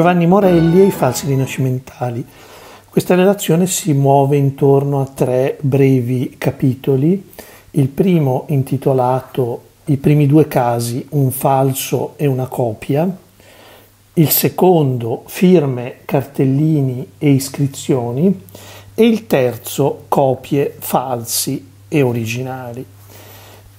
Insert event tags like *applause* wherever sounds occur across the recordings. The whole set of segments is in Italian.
Giovanni Morelli e i falsi rinascimentali. Questa relazione si muove intorno a tre brevi capitoli. Il primo intitolato I primi due casi, un falso e una copia. Il secondo, firme, cartellini e iscrizioni. E il terzo, copie, falsi e originali.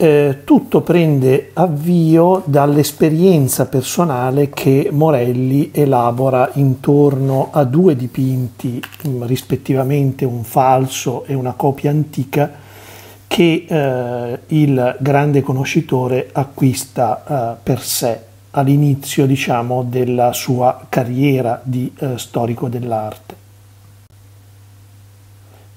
Eh, tutto prende avvio dall'esperienza personale che Morelli elabora intorno a due dipinti, mm, rispettivamente un falso e una copia antica, che eh, il grande conoscitore acquista eh, per sé all'inizio diciamo, della sua carriera di eh, storico dell'arte.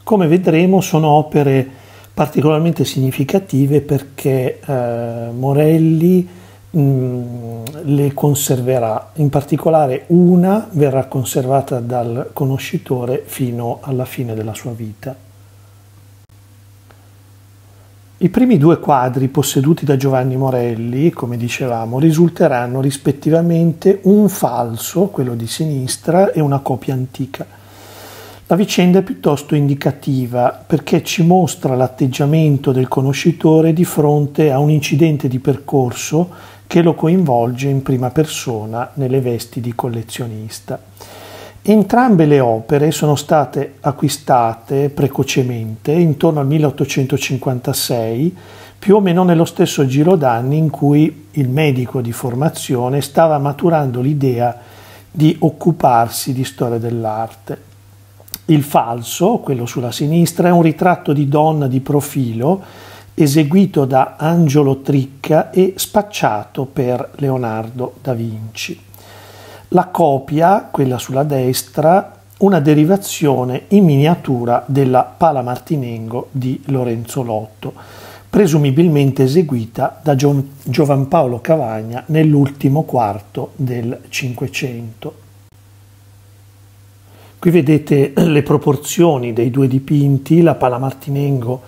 Come vedremo sono opere particolarmente significative perché eh, Morelli mh, mm, le conserverà, in particolare una verrà conservata dal conoscitore fino alla fine della sua vita. I primi due quadri posseduti da Giovanni Morelli, come dicevamo, risulteranno rispettivamente un falso, quello di sinistra, e una copia antica. La vicenda è piuttosto indicativa perché ci mostra l'atteggiamento del conoscitore di fronte a un incidente di percorso che lo coinvolge in prima persona nelle vesti di collezionista. Entrambe le opere sono state acquistate precocemente intorno al 1856, più o meno nello stesso giro d'anni in cui il medico di formazione stava maturando l'idea di occuparsi di storia dell'arte. Il falso, quello sulla sinistra, è un ritratto di donna di profilo eseguito da Angelo Tricca e spacciato per Leonardo da Vinci. La copia, quella sulla destra, una derivazione in miniatura della Pala Martinengo di Lorenzo Lotto, presumibilmente eseguita da Giovan Paolo Cavagna nell'ultimo quarto del Cinquecento. Qui vedete *clears throat* le proporzioni dei due dipinti, la Palamartinengo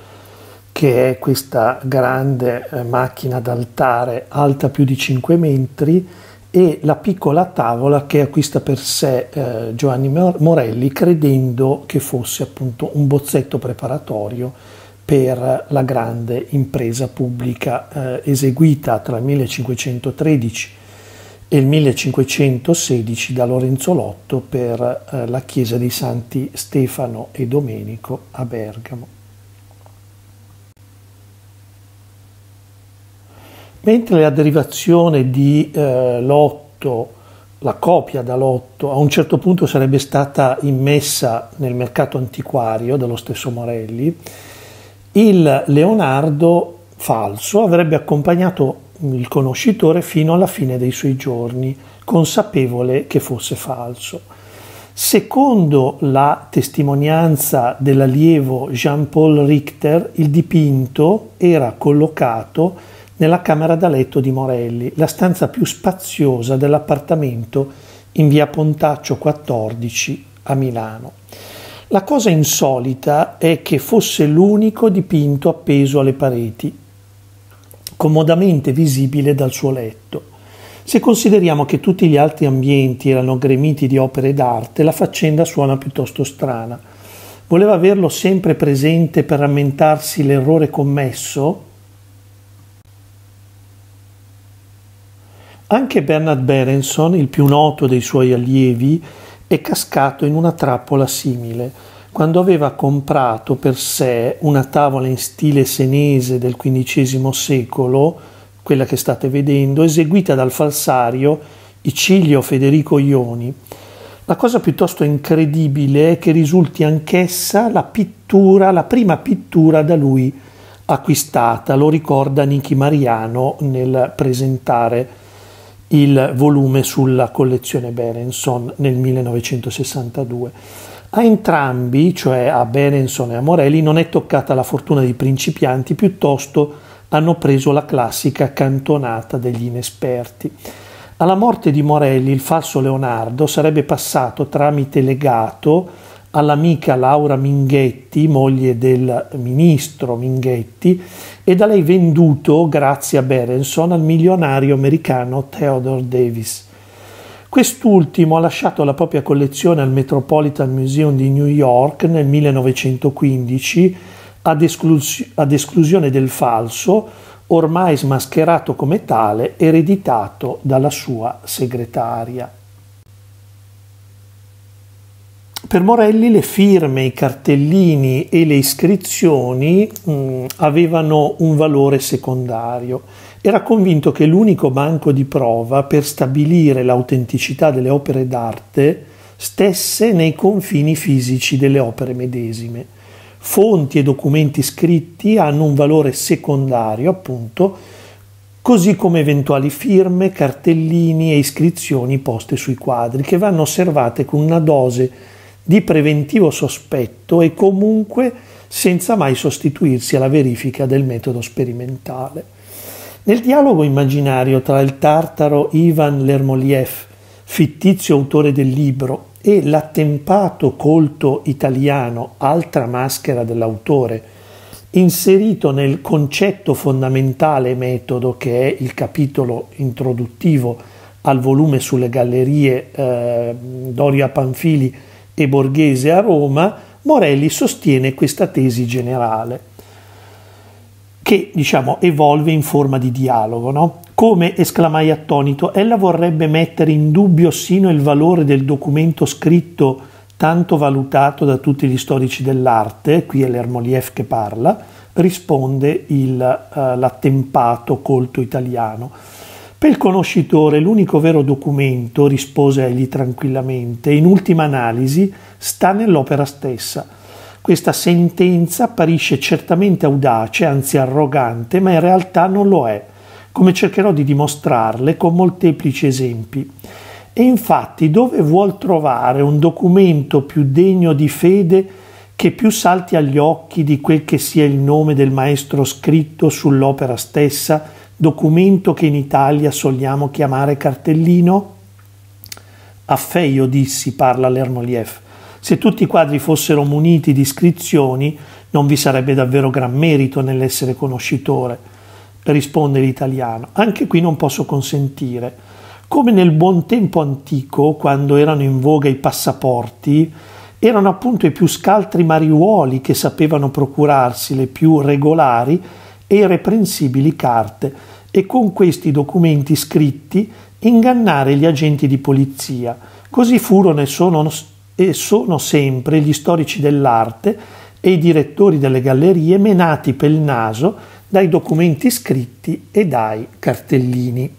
che è questa grande eh, macchina d'altare alta più di 5 metri e la piccola tavola che acquista per sé eh, Giovanni Morelli credendo che fosse appunto un bozzetto preparatorio per la grande impresa pubblica eh, eseguita tra il 1513 e il 1516 da Lorenzo Lotto per eh, la chiesa dei Santi Stefano e Domenico a Bergamo. Mentre la derivazione di eh, Lotto, la copia da Lotto, a un certo punto sarebbe stata immessa nel mercato antiquario dello stesso Morelli, il Leonardo falso avrebbe accompagnato il conoscitore fino alla fine dei suoi giorni, consapevole che fosse falso. Secondo la testimonianza dell'allievo Jean-Paul Richter, il dipinto era collocato nella camera da letto di Morelli, la stanza più spaziosa dell'appartamento in via Pontaccio 14 a Milano. La cosa insolita è che fosse l'unico dipinto appeso alle pareti, comodamente visibile dal suo letto. Se consideriamo che tutti gli altri ambienti erano gremiti di opere d'arte, la faccenda suona piuttosto strana. Voleva averlo sempre presente per rammentarsi l'errore commesso? Anche Bernard Berenson, il più noto dei suoi allievi, è cascato in una trappola simile quando aveva comprato per sé una tavola in stile senese del XV secolo, quella che state vedendo, eseguita dal falsario Icilio Federico Ioni. La cosa piuttosto incredibile è che risulti anch'essa la pittura, la prima pittura da lui acquistata, lo ricorda Nichi Mariano nel presentare il volume sulla collezione Berenson nel 1962. A entrambi, cioè a Berenson e a Morelli, non è toccata la fortuna dei principianti, piuttosto hanno preso la classica cantonata degli inesperti. Alla morte di Morelli il falso Leonardo sarebbe passato tramite legato all'amica Laura Minghetti, moglie del ministro Minghetti, e da lei venduto, grazie a Berenson, al milionario americano Theodore Davis. Quest'ultimo ha lasciato la propria collezione al Metropolitan Museum di New York nel 1915 ad, esclus- ad esclusione del falso, ormai smascherato come tale, ereditato dalla sua segretaria. Per Morelli le firme, i cartellini e le iscrizioni mh, avevano un valore secondario. Era convinto che l'unico banco di prova per stabilire l'autenticità delle opere d'arte stesse nei confini fisici delle opere medesime. Fonti e documenti scritti hanno un valore secondario, appunto, così come eventuali firme, cartellini e iscrizioni poste sui quadri, che vanno osservate con una dose di preventivo sospetto e comunque senza mai sostituirsi alla verifica del metodo sperimentale. Nel dialogo immaginario tra il tartaro Ivan Lermoliev, fittizio autore del libro, e l'attempato colto italiano, altra maschera dell'autore, inserito nel concetto fondamentale metodo che è il capitolo introduttivo al volume sulle gallerie eh, Doria Panfili e Borghese a Roma, Morelli sostiene questa tesi generale, che diciamo evolve in forma di dialogo. No? Come, esclamai attonito, ella vorrebbe mettere in dubbio sino il valore del documento scritto tanto valutato da tutti gli storici dell'arte, qui è l'Ermoliev che parla, risponde il, uh, l'attempato colto italiano. Per il conoscitore l'unico vero documento, rispose egli tranquillamente, in ultima analisi sta nell'opera stessa. Questa sentenza apparisce certamente audace, anzi arrogante, ma in realtà non lo è, come cercherò di dimostrarle con molteplici esempi. E infatti dove vuol trovare un documento più degno di fede che più salti agli occhi di quel che sia il nome del maestro scritto sull'opera stessa, documento che in Italia soliamo chiamare cartellino? A Feio dissi, parla Lermoliev, se tutti i quadri fossero muniti di iscrizioni non vi sarebbe davvero gran merito nell'essere conoscitore. Risponde l'italiano, anche qui non posso consentire. Come nel buon tempo antico, quando erano in voga i passaporti, erano appunto i più scaltri mariuoli che sapevano procurarsi le più regolari e irreprensibili carte e con questi documenti scritti ingannare gli agenti di polizia. Così furono e sono, e sono sempre gli storici dell'arte e i direttori delle gallerie menati pel naso dai documenti scritti e dai cartellini.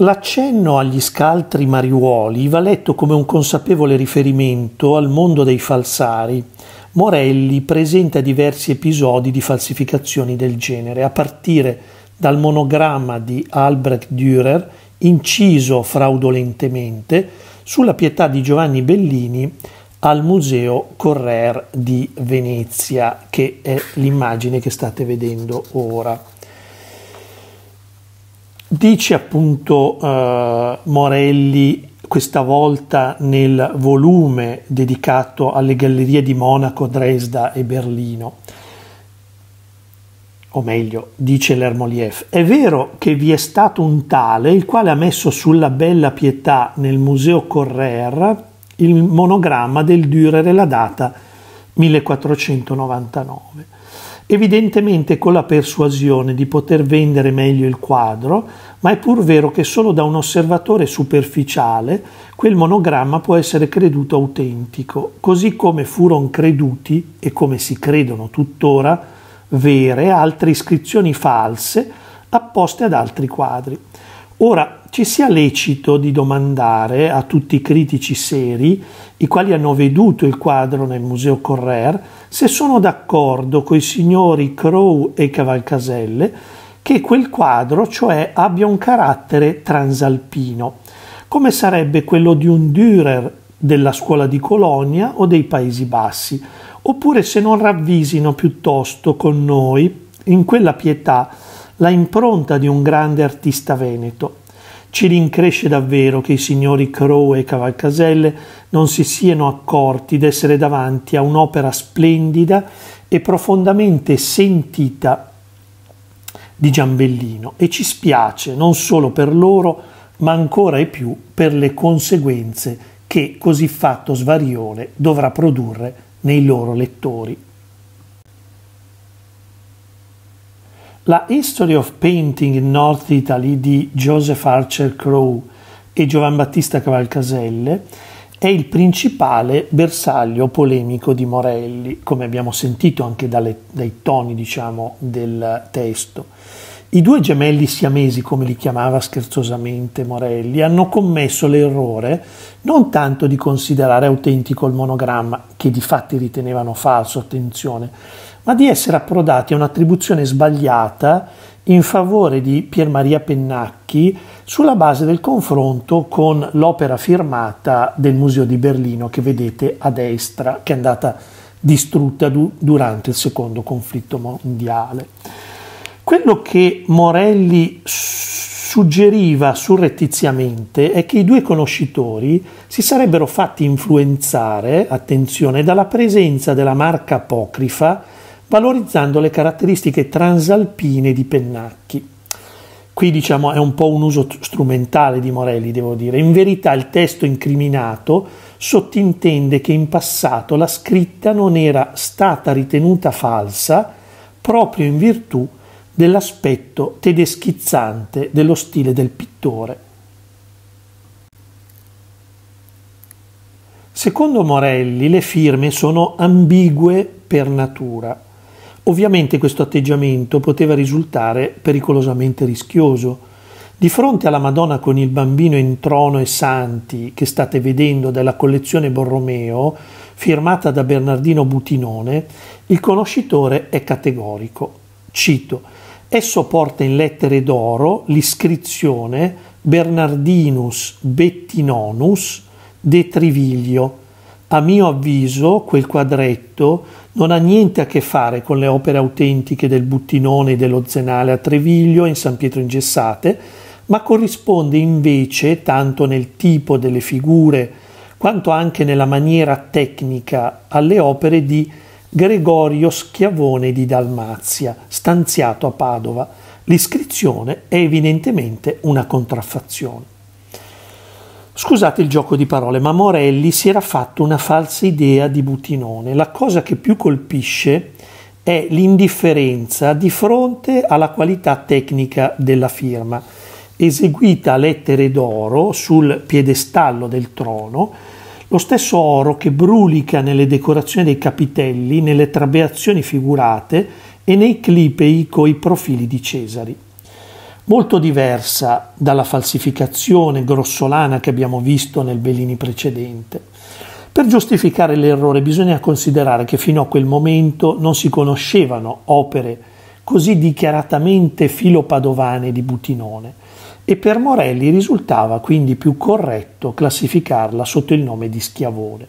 L'accenno agli scaltri mariuoli va letto come un consapevole riferimento al mondo dei falsari, Morelli presenta diversi episodi di falsificazioni del genere, a partire dal monogramma di Albrecht Dürer, inciso fraudolentemente, sulla pietà di Giovanni Bellini al Museo Correr di Venezia, che è l'immagine che state vedendo ora. Dice appunto uh, Morelli questa volta nel volume dedicato alle gallerie di Monaco, Dresda e Berlino. O meglio, dice l'Ermoliev, è vero che vi è stato un tale il quale ha messo sulla Bella Pietà nel Museo Correr il monogramma del Dürer e la data 1499 evidentemente con la persuasione di poter vendere meglio il quadro, ma è pur vero che solo da un osservatore superficiale quel monogramma può essere creduto autentico, così come furono creduti, e come si credono tuttora, vere altre iscrizioni false apposte ad altri quadri. Ora ci sia lecito di domandare a tutti i critici seri, i quali hanno veduto il quadro nel Museo Correr, se sono d'accordo coi signori Crow e Cavalcaselle che quel quadro, cioè, abbia un carattere transalpino, come sarebbe quello di un Dürer della scuola di Colonia o dei Paesi Bassi, oppure se non ravvisino piuttosto con noi, in quella pietà, la impronta di un grande artista veneto. Ci rincresce davvero che i signori Crow e Cavalcaselle non si siano accorti d'essere davanti a un'opera splendida e profondamente sentita di Giambellino e ci spiace non solo per loro ma ancora e più per le conseguenze che così fatto svarione dovrà produrre nei loro lettori. La History of Painting in North Italy di Joseph Archer Crow e Giovan Battista Cavalcaselle è il principale bersaglio polemico di Morelli, come abbiamo sentito anche dalle, dai toni diciamo, del testo. I due gemelli siamesi, come li chiamava scherzosamente Morelli, hanno commesso l'errore non tanto di considerare autentico il monogramma, che di fatti ritenevano falso, attenzione, ma di essere approdati a un'attribuzione sbagliata in favore di Pier Maria Pennacchi sulla base del confronto con l'opera firmata del Museo di Berlino che vedete a destra, che è andata distrutta du- durante il secondo conflitto mondiale. Quello che Morelli suggeriva surrettiziamente è che i due conoscitori si sarebbero fatti influenzare, attenzione, dalla presenza della marca apocrifa valorizzando le caratteristiche transalpine di Pennacchi. Qui diciamo è un po' un uso strumentale di Morelli, devo dire. In verità il testo incriminato sottintende che in passato la scritta non era stata ritenuta falsa proprio in virtù dell'aspetto tedeschizzante dello stile del pittore. Secondo Morelli le firme sono ambigue per natura Ovviamente questo atteggiamento poteva risultare pericolosamente rischioso. Di fronte alla Madonna con il bambino in trono e santi che state vedendo della collezione Borromeo, firmata da Bernardino Butinone, il conoscitore è categorico. Cito, esso porta in lettere d'oro l'iscrizione Bernardinus Bettinonus de Triviglio. A mio avviso quel quadretto non ha niente a che fare con le opere autentiche del Buttinone e dello Zenale a Treviglio in San Pietro Ingessate, ma corrisponde invece tanto nel tipo delle figure quanto anche nella maniera tecnica alle opere di Gregorio Schiavone di Dalmazia, stanziato a Padova. L'iscrizione è evidentemente una contraffazione. Scusate il gioco di parole, ma Morelli si era fatto una falsa idea di Butinone. La cosa che più colpisce è l'indifferenza di fronte alla qualità tecnica della firma, eseguita a lettere d'oro sul piedestallo del trono, lo stesso oro che brulica nelle decorazioni dei capitelli, nelle trabeazioni figurate e nei clipei coi profili di Cesari molto diversa dalla falsificazione grossolana che abbiamo visto nel Bellini precedente. Per giustificare l'errore bisogna considerare che fino a quel momento non si conoscevano opere così dichiaratamente filopadovane di Butinone e per Morelli risultava quindi più corretto classificarla sotto il nome di Schiavone.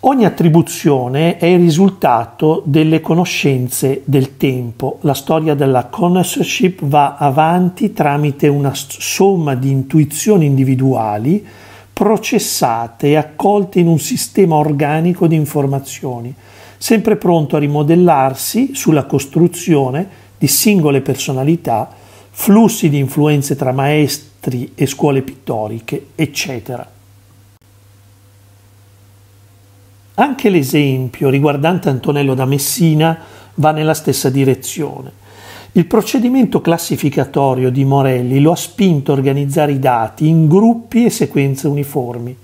Ogni attribuzione è il risultato delle conoscenze del tempo. La storia della connoisseurship va avanti tramite una somma di intuizioni individuali processate e accolte in un sistema organico di informazioni, sempre pronto a rimodellarsi sulla costruzione di singole personalità, flussi di influenze tra maestri e scuole pittoriche, eccetera. Anche l'esempio riguardante Antonello da Messina va nella stessa direzione. Il procedimento classificatorio di Morelli lo ha spinto a organizzare i dati in gruppi e sequenze uniformi.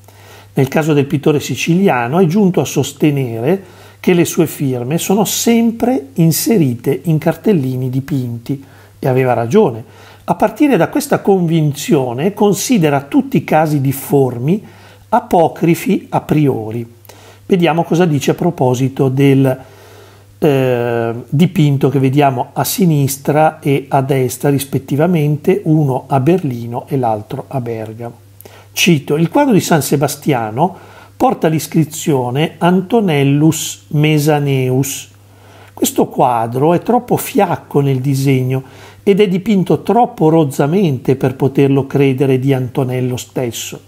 Nel caso del pittore siciliano è giunto a sostenere che le sue firme sono sempre inserite in cartellini dipinti e aveva ragione. A partire da questa convinzione considera tutti i casi difformi apocrifi a priori. Vediamo cosa dice a proposito del eh, dipinto che vediamo a sinistra e a destra rispettivamente, uno a Berlino e l'altro a Bergamo. Cito, il quadro di San Sebastiano porta l'iscrizione Antonellus Mesaneus. Questo quadro è troppo fiacco nel disegno ed è dipinto troppo rozzamente per poterlo credere di Antonello stesso.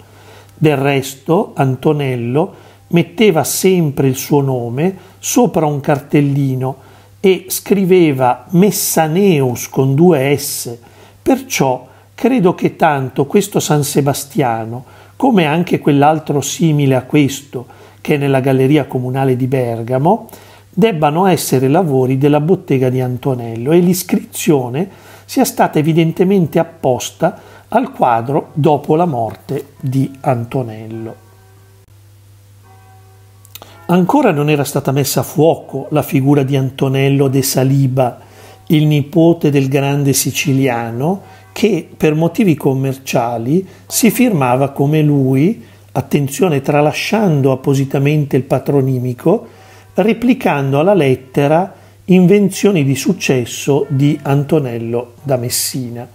Del resto, Antonello metteva sempre il suo nome sopra un cartellino e scriveva Messaneus con due S, perciò credo che tanto questo San Sebastiano, come anche quell'altro simile a questo, che è nella Galleria Comunale di Bergamo, debbano essere lavori della bottega di Antonello e l'iscrizione sia stata evidentemente apposta al quadro dopo la morte di Antonello. Ancora non era stata messa a fuoco la figura di Antonello de Saliba, il nipote del grande siciliano, che per motivi commerciali si firmava come lui, attenzione tralasciando appositamente il patronimico, replicando alla lettera invenzioni di successo di Antonello da Messina.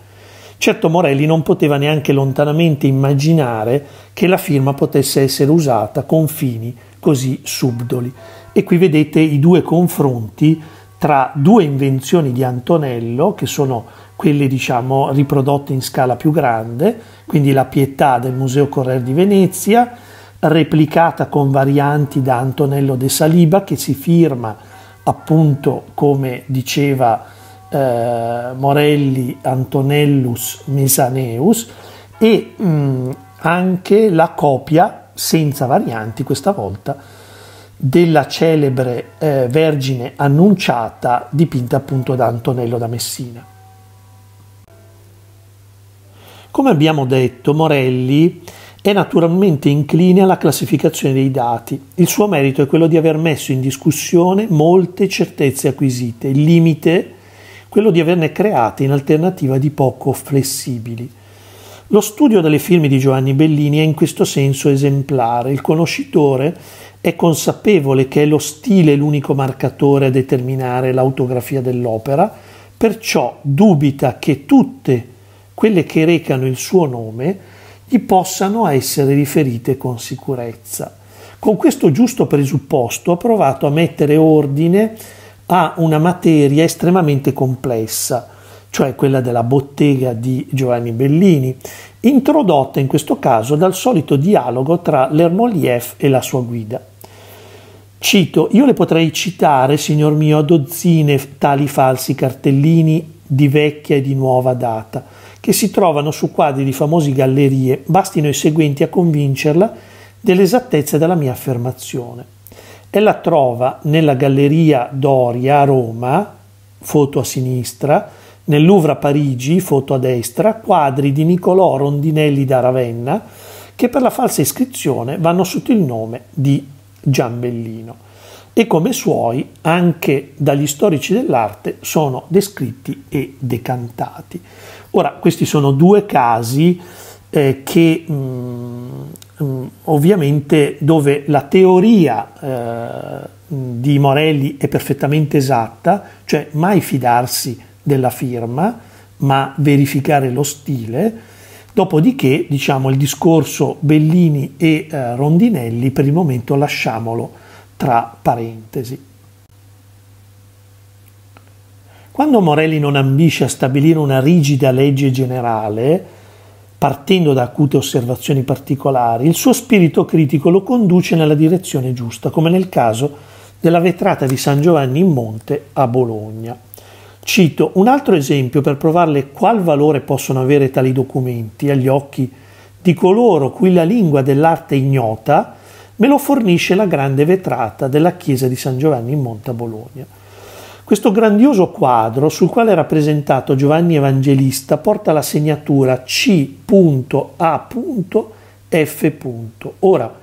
Certo Morelli non poteva neanche lontanamente immaginare che la firma potesse essere usata con fini così subdoli. E qui vedete i due confronti tra due invenzioni di Antonello, che sono quelle diciamo riprodotte in scala più grande, quindi la Pietà del Museo Correr di Venezia, replicata con varianti da Antonello de Saliba che si firma appunto come diceva eh, Morelli Antonellus Mesaneus e mh, anche la copia senza varianti questa volta della celebre eh, Vergine Annunciata dipinta appunto da Antonello da Messina. Come abbiamo detto, Morelli è naturalmente incline alla classificazione dei dati. Il suo merito è quello di aver messo in discussione molte certezze acquisite, il limite quello di averne create in alternativa di poco flessibili. Lo studio delle firme di Giovanni Bellini è in questo senso esemplare. Il conoscitore è consapevole che è lo stile l'unico marcatore a determinare l'autografia dell'opera, perciò dubita che tutte quelle che recano il suo nome gli possano essere riferite con sicurezza. Con questo giusto presupposto ha provato a mettere ordine a una materia estremamente complessa, cioè quella della bottega di Giovanni Bellini, introdotta in questo caso dal solito dialogo tra l'Ermoliev e la sua guida. Cito, io le potrei citare, signor mio, a dozzine tali falsi cartellini di vecchia e di nuova data, che si trovano su quadri di famose gallerie, bastino i seguenti a convincerla dell'esattezza della mia affermazione. Ella trova nella Galleria Doria a Roma, foto a sinistra, nel Louvre a Parigi, foto a destra, quadri di Niccolò Rondinelli da Ravenna, che per la falsa iscrizione vanno sotto il nome di Giambellino e come suoi anche dagli storici dell'arte sono descritti e decantati. Ora, questi sono due casi eh, che mh, mm, mm, ovviamente dove la teoria eh, di Morelli è perfettamente esatta, cioè mai fidarsi della firma, ma verificare lo stile. Dopodiché, diciamo, il discorso Bellini e eh, Rondinelli per il momento lasciamolo tra parentesi. Quando Morelli non ambisce a stabilire una rigida legge generale, partendo da acute osservazioni particolari, il suo spirito critico lo conduce nella direzione giusta, come nel caso della vetrata di San Giovanni in Monte a Bologna. Cito un altro esempio per provarle qual valore possono avere tali documenti agli occhi di coloro cui la lingua dell'arte è ignota, me lo fornisce la grande vetrata della chiesa di San Giovanni in Monte a Bologna. Questo grandioso quadro, sul quale è rappresentato Giovanni Evangelista, porta la segnatura C.A.F. Ora,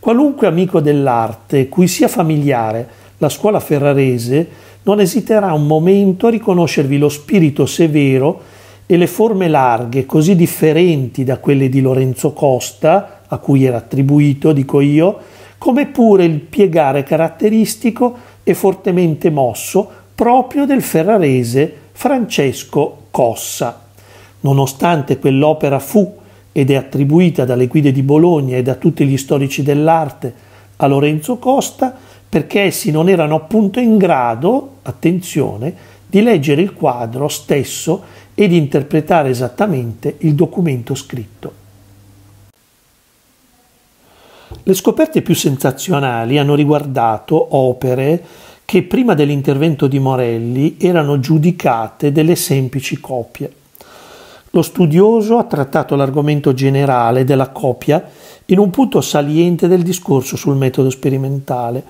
qualunque amico dell'arte cui sia familiare la scuola ferrarese non esiterà un momento a riconoscervi lo spirito severo e le forme larghe, così differenti da quelle di Lorenzo Costa, a cui era attribuito, dico io, come pure il piegare caratteristico e fortemente mosso proprio del ferrarese Francesco Cossa. Nonostante quell'opera fu ed è attribuita dalle guide di Bologna e da tutti gli storici dell'arte a Lorenzo Costa, perché essi non erano appunto in grado, attenzione, di leggere il quadro stesso e di interpretare esattamente il documento scritto. Le scoperte più sensazionali hanno riguardato opere che prima dell'intervento di Morelli erano giudicate delle semplici copie. Lo studioso ha trattato l'argomento generale della copia in un punto saliente del discorso sul metodo sperimentale,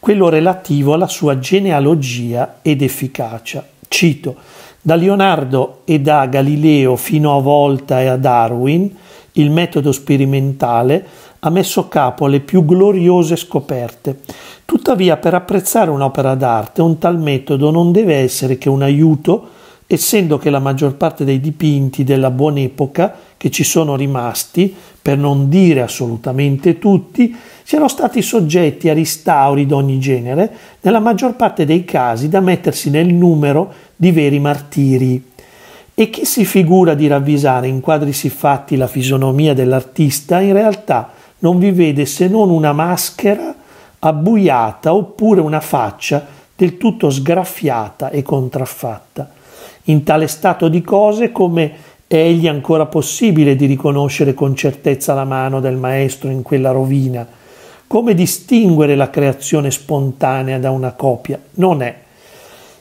quello relativo alla sua genealogia ed efficacia. Cito, da Leonardo e da Galileo fino a Volta e a Darwin, il metodo sperimentale ha messo capo alle più gloriose scoperte. Tuttavia, per apprezzare un'opera d'arte, un tal metodo non deve essere che un aiuto, essendo che la maggior parte dei dipinti della buona epoca che ci sono rimasti, per non dire assolutamente tutti, siano stati soggetti a ristauri d'ogni genere, nella maggior parte dei casi da mettersi nel numero di veri martiri. E chi si figura di ravvisare in quadri siffatti la fisonomia dell'artista, in realtà non vi vede se non una maschera abbuiata oppure una faccia del tutto sgraffiata e contraffatta. In tale stato di cose, come è egli ancora possibile di riconoscere con certezza la mano del maestro in quella rovina? Come distinguere la creazione spontanea da una copia? Non è,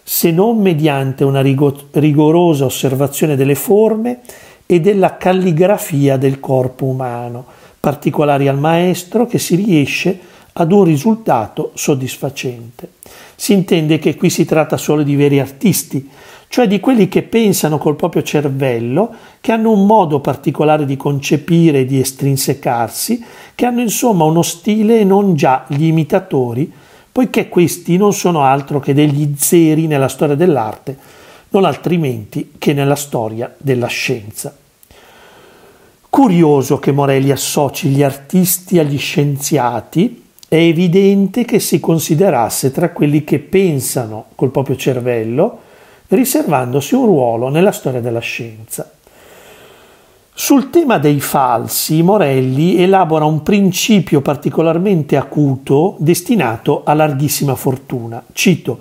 se non mediante una rigorosa osservazione delle forme e della calligrafia del corpo umano, particolari al maestro che si riesce ad un risultato soddisfacente. Si intende che qui si tratta solo di veri artisti, cioè di quelli che pensano col proprio cervello, che hanno un modo particolare di concepire e di estrinsecarsi, che hanno insomma uno stile e non già gli imitatori, poiché questi non sono altro che degli zeri nella storia dell'arte, non altrimenti che nella storia della scienza. Curioso che Morelli associ gli artisti agli scienziati, è evidente che si considerasse tra quelli che pensano col proprio cervello, riservandosi un ruolo nella storia della scienza. Sul tema dei falsi, Morelli elabora un principio particolarmente acuto destinato a larghissima fortuna. Cito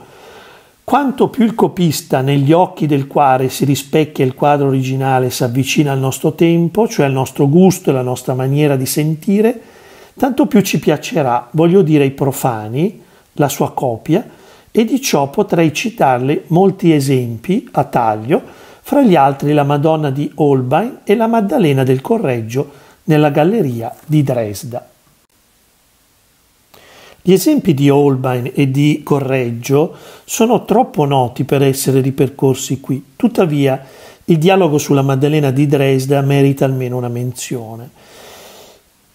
quanto più il copista negli occhi del quale si rispecchia il quadro originale si avvicina al nostro tempo, cioè al nostro gusto e alla nostra maniera di sentire, tanto più ci piacerà, voglio dire ai profani, la sua copia, e di ciò potrei citarle molti esempi a taglio, fra gli altri la Madonna di Holbein e la Maddalena del Correggio nella galleria di Dresda. Gli esempi di Holbein e di Correggio sono troppo noti per essere ripercorsi qui, tuttavia il dialogo sulla Maddalena di Dresda merita almeno una menzione.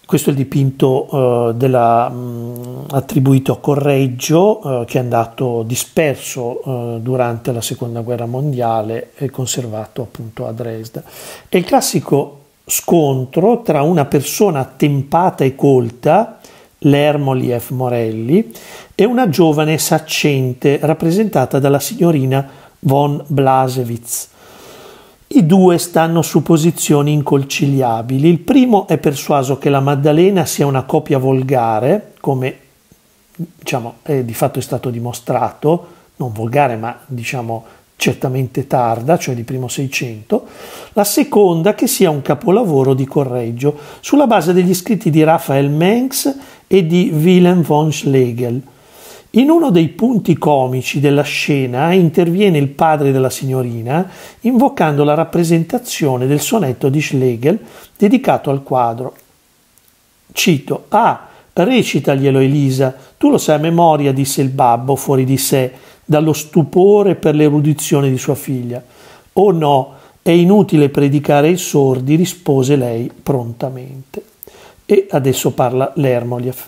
Questo è il dipinto eh, della, mh, attribuito a Correggio, eh, che è andato disperso eh, durante la seconda guerra mondiale e conservato appunto a Dresda. È il classico scontro tra una persona attempata e colta, Lermoliev Morelli, e una giovane saccente rappresentata dalla signorina von Blasewitz. I due stanno su posizioni inconciliabili. Il primo è persuaso che la Maddalena sia una copia volgare, come diciamo, è, di fatto è stato dimostrato, non volgare ma diciamo certamente tarda, cioè di primo Seicento, la seconda che sia un capolavoro di Correggio, sulla base degli scritti di Raphael Mengs e di Wilhelm von Schlegel. In uno dei punti comici della scena interviene il padre della signorina invocando la rappresentazione del sonetto di Schlegel dedicato al quadro. Cito: Ah, recitaglielo Elisa, tu lo sai a memoria, disse il babbo fuori di sé, dallo stupore per l'erudizione di sua figlia. Oh no, è inutile predicare ai sordi, rispose lei prontamente. E adesso parla Lermoliev.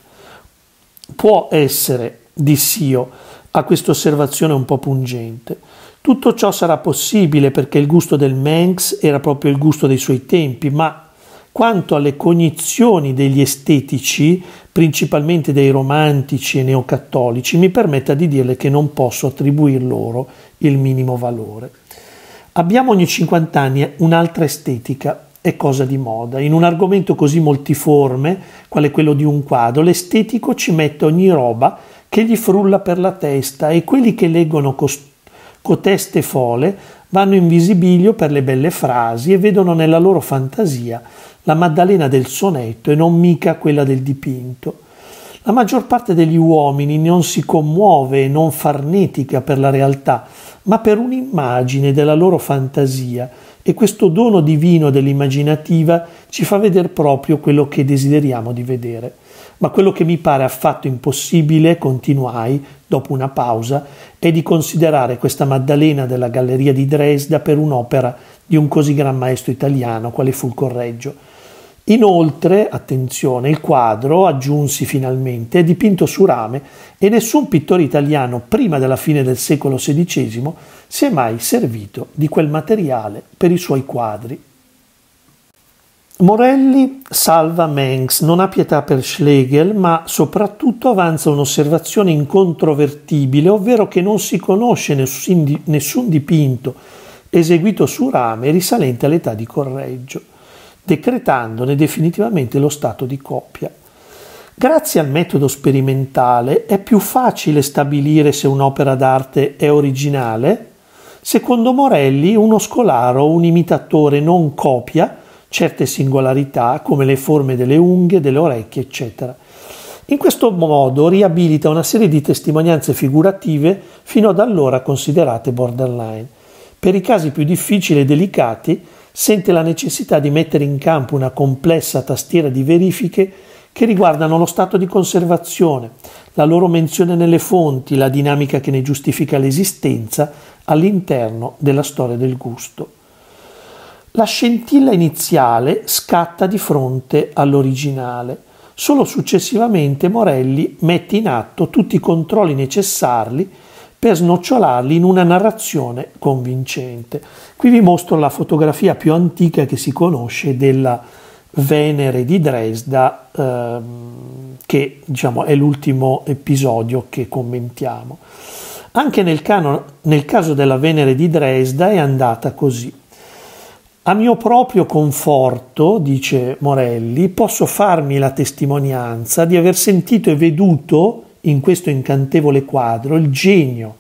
Può essere, dissi io, a questa osservazione un po' pungente. Tutto ciò sarà possibile perché il gusto del Mengs era proprio il gusto dei suoi tempi, ma quanto alle cognizioni degli estetici, principalmente dei romantici e neocattolici, mi permetta di dirle che non posso attribuir loro il minimo valore. Abbiamo ogni 50 anni un'altra estetica, è cosa di moda. In un argomento così multiforme, quale quello di un quadro, l'estetico ci mette ogni roba che gli frulla per la testa e quelli che leggono cost- coteste fole vanno in visibilio per le belle frasi e vedono nella loro fantasia la Maddalena del sonetto e non mica quella del dipinto. La maggior parte degli uomini non si commuove e non farnetica per la realtà, ma per un'immagine della loro fantasia e questo dono divino dell'immaginativa ci fa vedere proprio quello che desideriamo di vedere. Ma quello che mi pare affatto impossibile, continuai, dopo una pausa, è di considerare questa Maddalena della Galleria di Dresda per un'opera di un così gran maestro italiano quale fu il Correggio. Inoltre, attenzione, il quadro, aggiunsi finalmente, è dipinto su rame e nessun pittore italiano prima della fine del secolo XVI si è mai servito di quel materiale per i suoi quadri. Morelli salva Mengs, non ha pietà per Schlegel, ma soprattutto avanza un'osservazione incontrovertibile, ovvero che non si conosce nessun dipinto eseguito su rame risalente all'età di Correggio, decretandone definitivamente lo stato di coppia. Grazie al metodo sperimentale è più facile stabilire se un'opera d'arte è originale. Secondo Morelli, uno scolaro un imitatore non copia certe singolarità come le forme delle unghie, delle orecchie, eccetera. In questo modo riabilita una serie di testimonianze figurative fino ad allora considerate borderline. Per i casi più difficili e delicati sente la necessità di mettere in campo una complessa tastiera di verifiche che riguardano lo stato di conservazione, la loro menzione nelle fonti, la dinamica che ne giustifica l'esistenza all'interno della storia del gusto. La scintilla iniziale scatta di fronte all'originale. Solo successivamente Morelli mette in atto tutti i controlli necessari per snocciolarli in una narrazione convincente. Qui vi mostro la fotografia più antica che si conosce della Venere di Dresda, ehm, che diciamo, è l'ultimo episodio che commentiamo. Anche nel, cano, nel caso della Venere di Dresda è andata così. A mio proprio conforto, dice Morelli, posso farmi la testimonianza di aver sentito e veduto in questo incantevole quadro il genio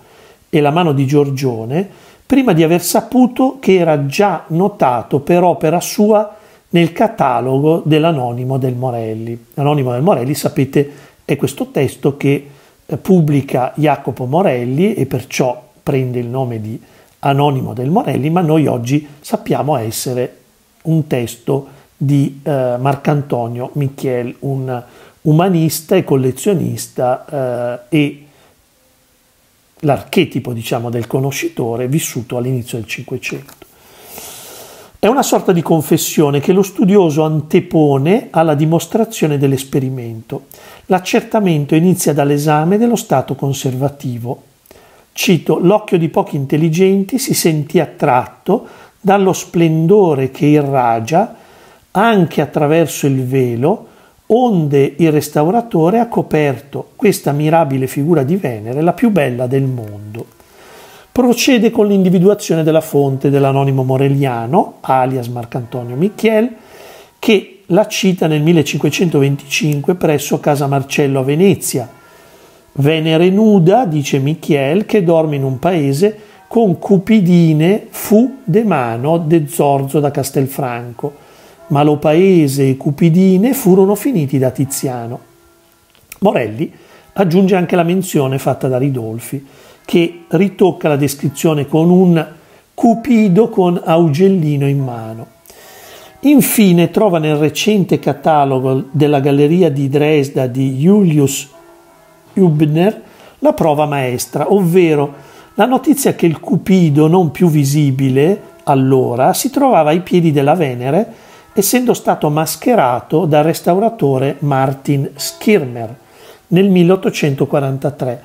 e la mano di Giorgione prima di aver saputo che era già notato per opera sua nel catalogo dell'Anonimo del Morelli. L'Anonimo del Morelli, sapete, è questo testo che eh, pubblica Jacopo Morelli e perciò prende il nome di anonimo del Morelli, ma noi oggi sappiamo essere un testo di eh, Marcantonio Michiel, un umanista e collezionista eh, e l'archetipo diciamo, del conoscitore vissuto all'inizio del Cinquecento. È una sorta di confessione che lo studioso antepone alla dimostrazione dell'esperimento. L'accertamento inizia dall'esame dello stato conservativo, Cito, l'occhio di pochi intelligenti si sentì attratto dallo splendore che irragia anche attraverso il velo, onde il restauratore ha coperto questa mirabile figura di Venere, la più bella del mondo. Procede con l'individuazione della fonte dell'anonimo moreliano, alias Marcantonio Michiel, che la cita nel 1525 presso Casa Marcello a Venezia, Venere nuda, dice Michiel, che dorme in un paese con cupidine fu de mano de Zorzo da Castelfranco, ma lo paese e cupidine furono finiti da Tiziano. Morelli aggiunge anche la menzione fatta da Ridolfi, che ritocca la descrizione con un cupido con augellino in mano. Infine trova nel recente catalogo della Galleria di Dresda di Julius Hübner la prova maestra, ovvero la notizia che il Cupido non più visibile allora si trovava ai piedi della Venere essendo stato mascherato dal restauratore Martin Skirmer nel 1843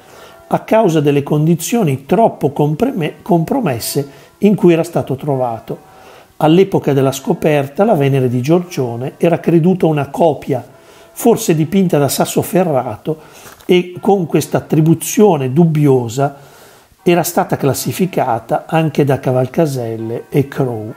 a causa delle condizioni troppo compromesse in cui era stato trovato. All'epoca della scoperta la Venere di Giorgione era creduta una copia, forse dipinta da Sassoferrato, e con questa attribuzione dubbiosa era stata classificata anche da Cavalcaselle e Crow.